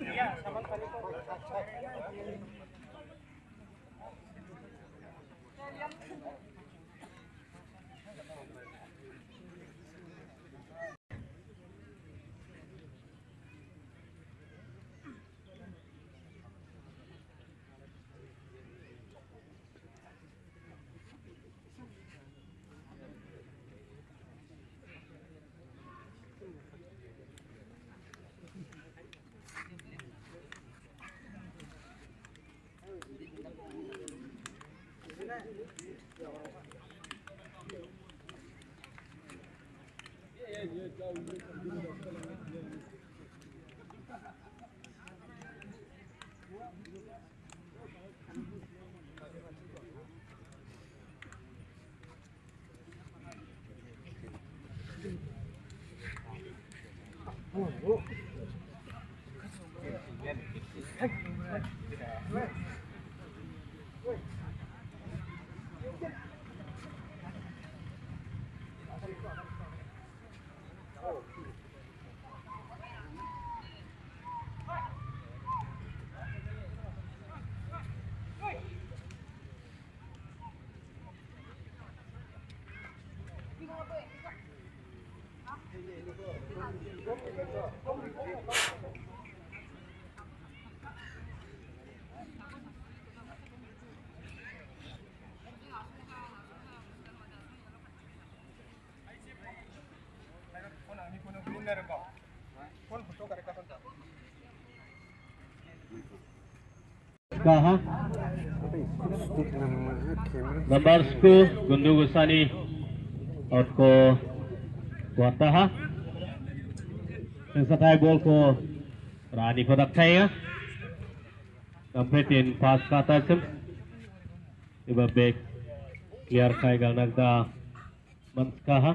Yeah. 어, 어. कहा? Numbers को गुंडू गुस्सानी और को sa tayo ball ko Rani ko daktay ha Complete in pass kata sim Iba back Clear kay gang nagda Manska ha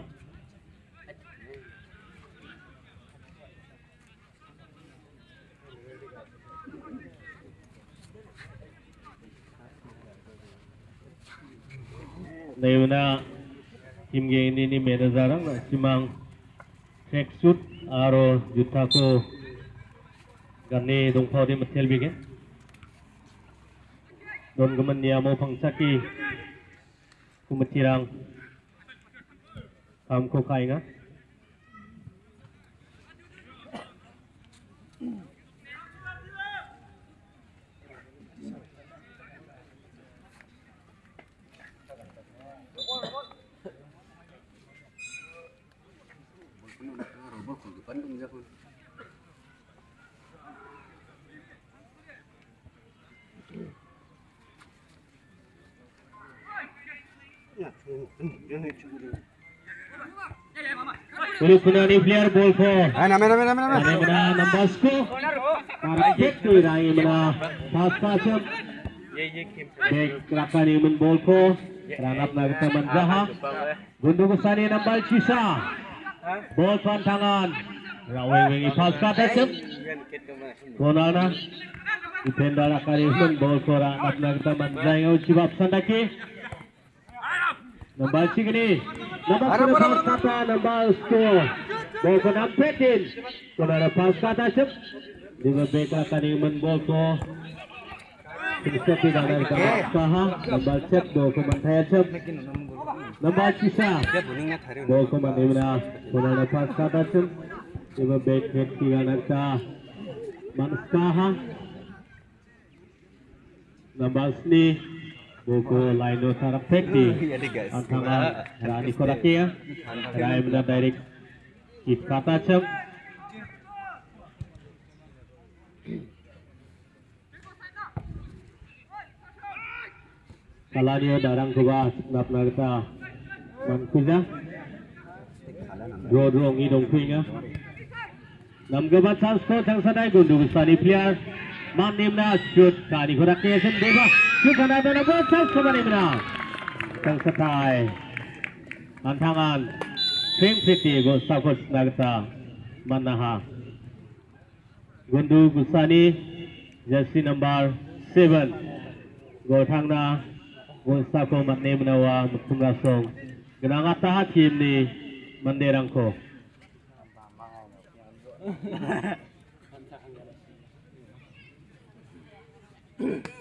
Nayuna tim himge ini ini meda zarang na simang track suit aro juta ko gane, dong pau di metel bige don gaman niamo pangsaki kumatirang kam ko kainga punani player ball ko Ah, name, name, name, name. Ano mana numbers ko para check ni rai mana pass pass Baik rakani men ball ko Ranap na kita manjaha Gundu ko sani nambal sisa Ball pantangan Raweng wengi pass kata sem Kona na Defender rakani men ball ko ranap na kita manjaha Ngau cibap sandaki Nambah sini. Nambah pada pas kata nambah skor. Bol ke nampetin. Kepada pas kata sep. Juga beka kaniman bol ko. Bisa tidak ada usaha. Nambah sep bol ke mantaya sep. Nambah sisa. Bol ke manimra. Kepada pas kata sep. Juga beka tidak ada manusia. Nambah sini. गोको line और सारा फेंक Rani अंतमा रानी को रखिए राय मिला darang kita mangkuza road kuinga nam ke bawah gundu sani player man shoot kani ko rakhne sen ยุคขณะเป็นอาวุธชักสมานิมนาตั้งสไตล์อันทางอันฟิมซิตี้กุสากุสนักตามันนะฮะกุนดูกุสานีเจสซี่นัมเบอร์เซเว่นกูทางนากุสากุมันเนมนาวามุทุมราสงกระนั้นตาะทีมนี้มันเดรังโค Thank.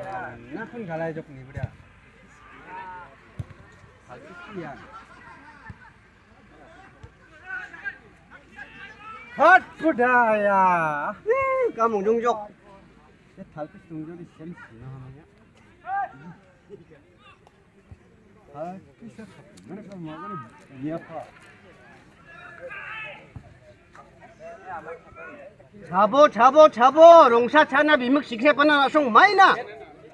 buda na pun galai jok ni buda Kasihan. Hot budaya. Kamu tunjuk. Cái thở cái xuống dưới đi xem xí nó hả nhá. Thở cái sức nó có mà cái gì apa. 잡어 잡어 잡어 롱사 차나 비먹 식세 바나나 송 마이나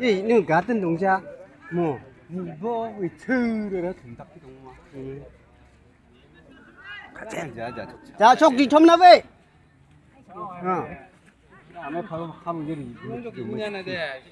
이 이거 같은 동자 뭐 이거 왜 틀어라 동작기 동마. 음. 자, 자, 자. 자, 족디 첨나베. 어. 아마 바로 하면 되니. 좀 기분이 돼.